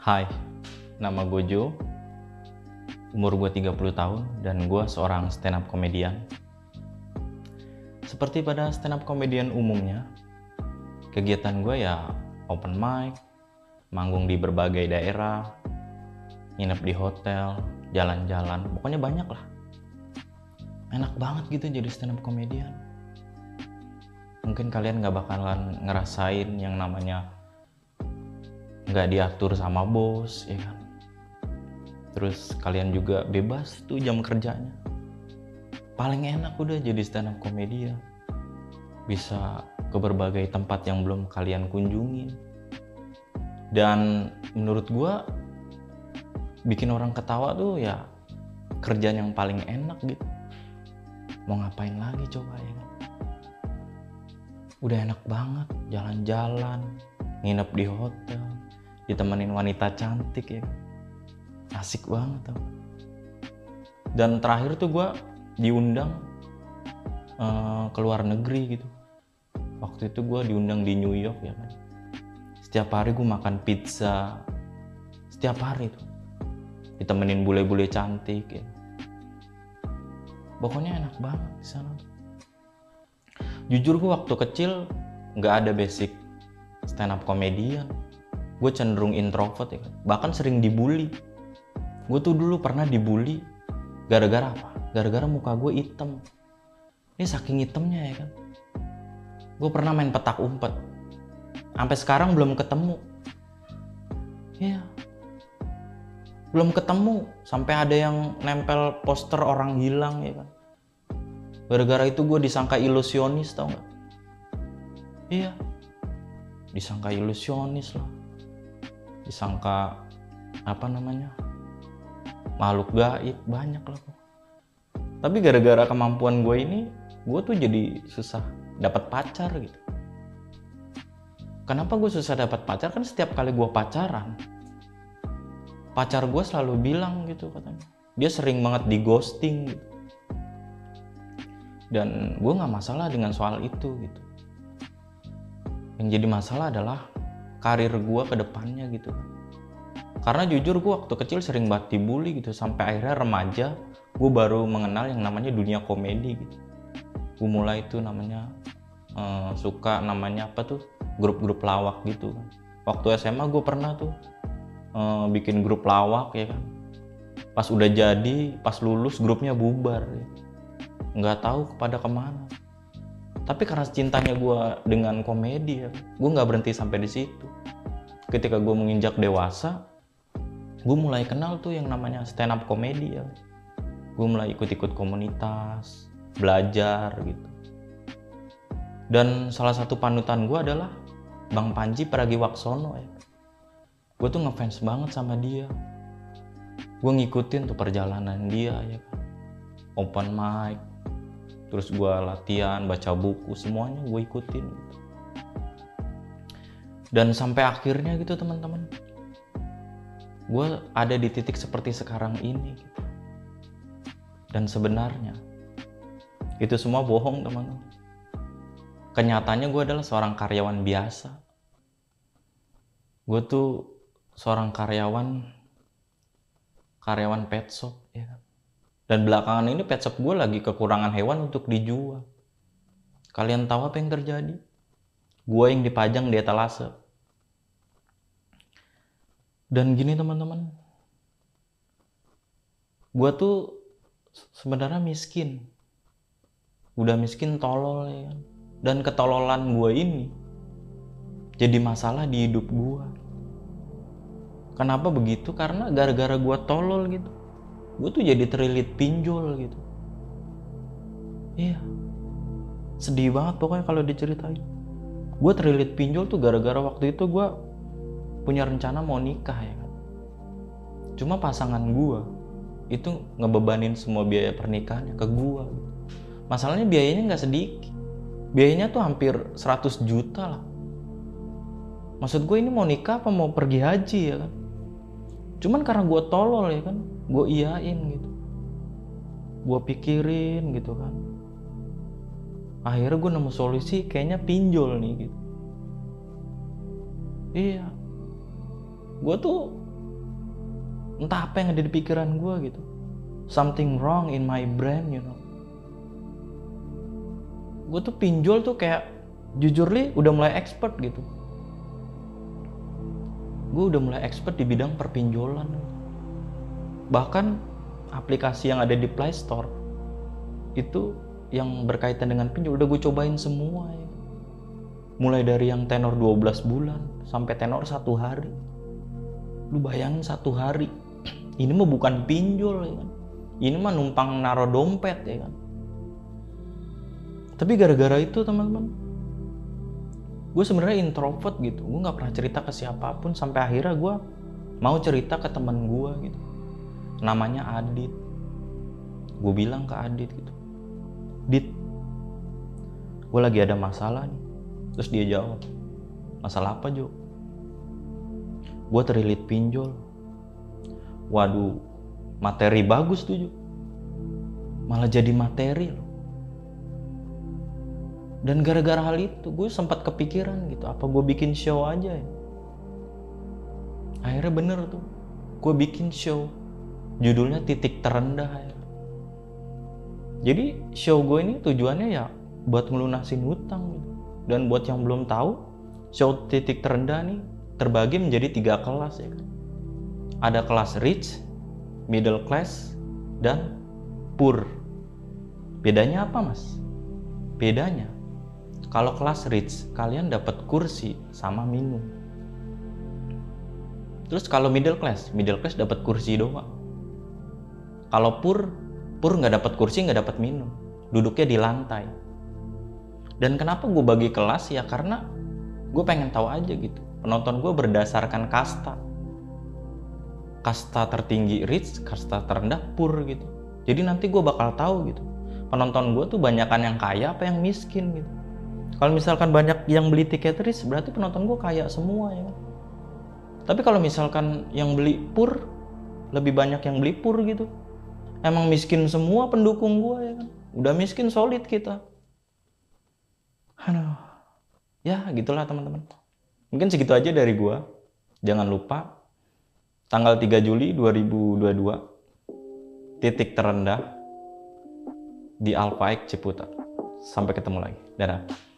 Hai, nama gue Jo. Umur gue 30 tahun dan gue seorang stand up komedian. Seperti pada stand up komedian umumnya, kegiatan gue ya open mic, manggung di berbagai daerah, nginep di hotel, jalan-jalan, pokoknya banyak lah. Enak banget gitu jadi stand up komedian. Mungkin kalian gak bakalan ngerasain yang namanya nggak diatur sama bos ya kan? Terus kalian juga bebas tuh jam kerjanya. Paling enak udah jadi stand up komedian. Bisa ke berbagai tempat yang belum kalian kunjungin dan menurut gua bikin orang ketawa tuh ya kerjaan yang paling enak gitu. Mau ngapain lagi coba ya kan? Udah enak banget jalan-jalan nginep di hotel ditemenin wanita cantik ya. Asik banget tuh. Dan terakhir tuh gue diundang uh, ke luar negeri gitu. Waktu itu gue diundang di New York ya kan setiap hari gue makan pizza. Setiap hari tuh. Ditemenin bule-bule cantik ya. Pokoknya enak banget di sana. Jujur gue waktu kecil nggak ada basic stand up komedian gue cenderung introvert ya kan. Bahkan sering dibully. Gue tuh dulu pernah dibully gara-gara apa? Gara-gara muka gue hitam. Ini saking hitamnya ya kan. Gue pernah main petak umpet. Sampai sekarang belum ketemu. Iya. Belum ketemu. Sampai ada yang nempel poster orang hilang ya kan. Gara-gara itu gue disangka ilusionis tau nggak? Iya. Disangka ilusionis lah disangka apa namanya makhluk gaib banyak lah kok tapi gara-gara kemampuan gue ini gue tuh jadi susah dapat pacar gitu. Kenapa gue susah dapat pacar? Kan setiap kali gue pacaran pacar gue selalu bilang gitu katanya. Dia sering banget di ghosting gitu. Dan gue nggak masalah dengan soal itu gitu. Yang jadi masalah adalah karir gue ke depannya gitu. Karena jujur gue waktu kecil sering banget dibully gitu sampai akhirnya remaja gue baru mengenal yang namanya dunia komedi gitu. Gue mulai itu namanya uh, suka namanya apa tuh? Grup-grup lawak gitu. Kan waktu SMA gue pernah tuh uh, bikin grup lawak ya kan. Pas udah jadi pas lulus grupnya bubar. Ya. nggak tahu kepada ke mana tapi karena cintanya gue dengan komedi ya gue nggak berhenti sampai di situ. Ketika gue menginjak dewasa gue mulai kenal tuh yang namanya stand up komedi ya. Gue mulai ikut-ikut komunitas belajar gitu. Dan salah satu panutan gue adalah Bang Panji Pragiwaksono ya. Gue tuh ngefans banget sama dia. Gue ngikutin tuh perjalanan dia ya kan. Open mic terus gue latihan baca buku semuanya gue ikutin. Dan sampai akhirnya gitu teman-teman. Gue ada di titik seperti sekarang ini gitu. dan sebenarnya itu semua bohong teman-teman. Kenyataannya gue adalah seorang karyawan biasa. Gue tuh seorang karyawan karyawan pet shop ya kan dan belakangan ini pet shop gue lagi kekurangan hewan untuk dijual. Kalian tahu apa yang terjadi? Gue yang dipajang di etalase. Dan gini teman-teman, gue tuh sebenarnya miskin. Udah miskin tolol ya kan. Dan ketololan gue ini jadi masalah di hidup gue. Kenapa begitu? Karena gara-gara gue tolol gitu gue tuh jadi terlilit pinjol gitu. Iya. Sedih banget pokoknya kalau diceritain. Gue terlilit pinjol tuh gara-gara waktu itu gue punya rencana mau nikah ya kan? Cuma pasangan gue itu ngebebanin semua biaya pernikahannya ke gue masalahnya biayanya nggak sedikit. Biayanya tuh hampir 100 juta lah. Maksud gue ini mau nikah apa mau pergi haji ya kan cuman karena gue tolol ya kan gue iyain gitu. Gue pikirin gitu kan. Akhirnya gue nemu solusi kayaknya pinjol nih gitu. Iya. Gue tuh entah apa yang ada di pikiran gue gitu. Something wrong in my brain you know. Gue tuh pinjol tuh kayak jujur li udah mulai expert gitu gue udah mulai expert di bidang perpinjolan. Bahkan aplikasi yang ada di Play Store itu yang berkaitan dengan pinjol udah gue cobain semua ya. mulai dari yang tenor 12 bulan sampai tenor satu hari. Lu bayangin satu hari. Ini mah bukan pinjol ya kan? Ini mah numpang naro dompet ya kan? Tapi gara-gara itu teman-teman gue sebenarnya introvert gitu. Gue nggak pernah cerita ke siapa pun sampai akhirnya gue mau cerita ke teman gue gitu. Namanya Adit. Gue bilang ke Adit gitu Dit gue lagi ada masalah nih. Terus dia jawab masalah apa Jo? Gue terlilit pinjol. Waduh materi bagus tuh Jo. Malah jadi materi loh dan gara-gara hal itu gue sempat kepikiran gitu apa gue bikin show aja ya? Akhirnya bener tuh gue bikin show. Judulnya titik terendah ya. jadi show gue ini tujuannya ya buat ngelunasin hutang gitu. dan buat yang belum tahu show titik terendah nih terbagi menjadi tiga kelas ya. Kan ada kelas rich middle class dan poor. Bedanya apa mas? Bedanya kalau kelas rich, kalian dapat kursi sama minum. Terus kalau middle class, middle class dapat kursi doang. Kalau pur, pur nggak dapat kursi, nggak dapat minum. Duduknya di lantai. Dan kenapa gue bagi kelas ya karena gue pengen tahu aja gitu. Penonton gue berdasarkan kasta. Kasta tertinggi rich, kasta terendah pur gitu. Jadi nanti gue bakal tahu gitu. Penonton gue tuh banyakan yang kaya apa yang miskin gitu kalau misalkan banyak yang beli tiket risk, berarti penonton gue kaya semua ya. Tapi kalau misalkan yang beli pur, lebih banyak yang beli pur gitu. Emang miskin semua pendukung gue ya kan. Udah miskin solid kita. Aduh. Ya gitulah teman-teman. Mungkin segitu aja dari gue. Jangan lupa tanggal 3 Juli 2022 titik terendah di X Ciputat. Sampai ketemu lagi. Dadah.